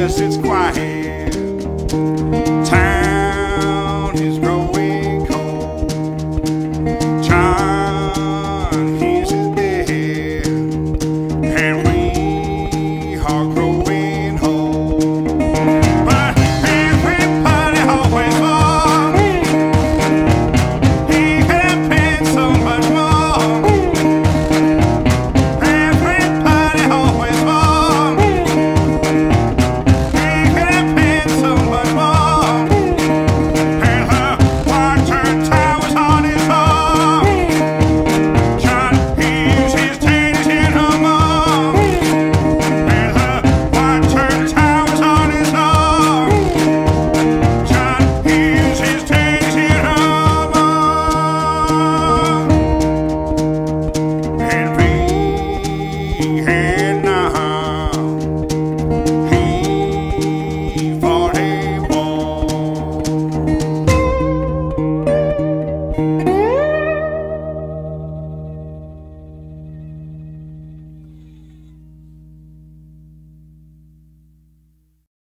yes, it's quiet.